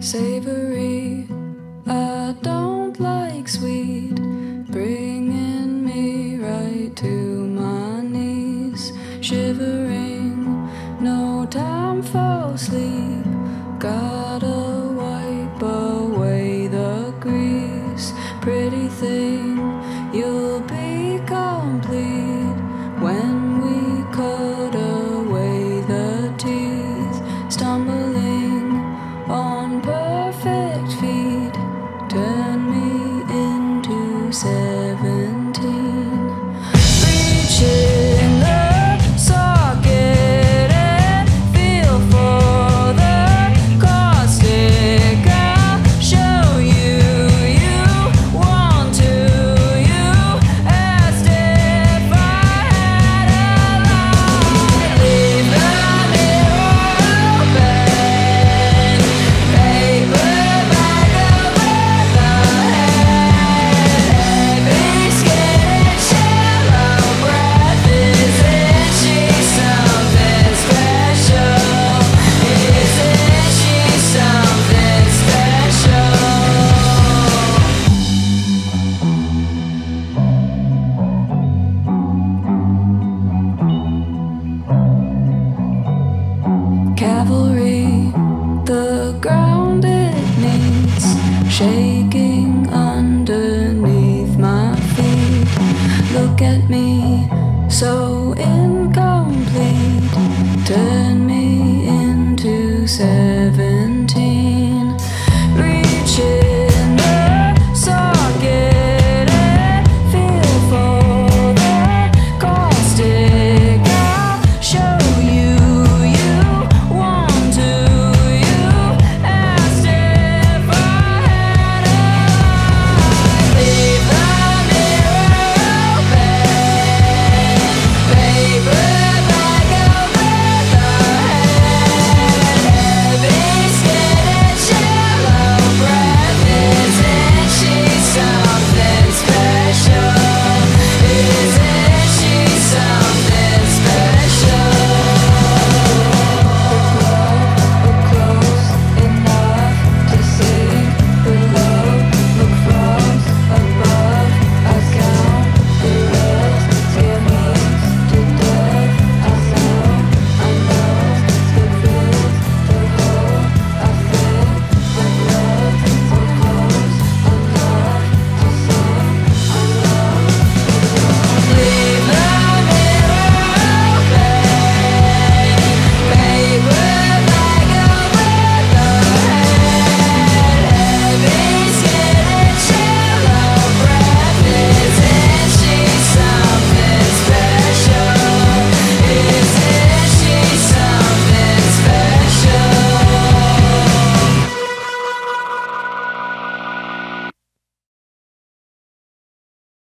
savory. I don't like sweet, bringing me right to my knees, shivering. No time for sleep, gotta wipe away the grease. Pretty thing, you'll cavalry, the ground it needs, shaking underneath my feet. Look at me, so incomplete, turn me into seven.